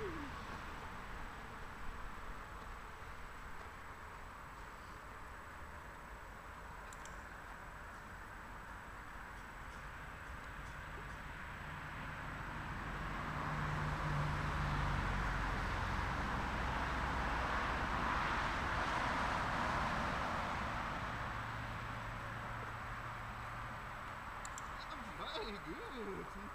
Very good.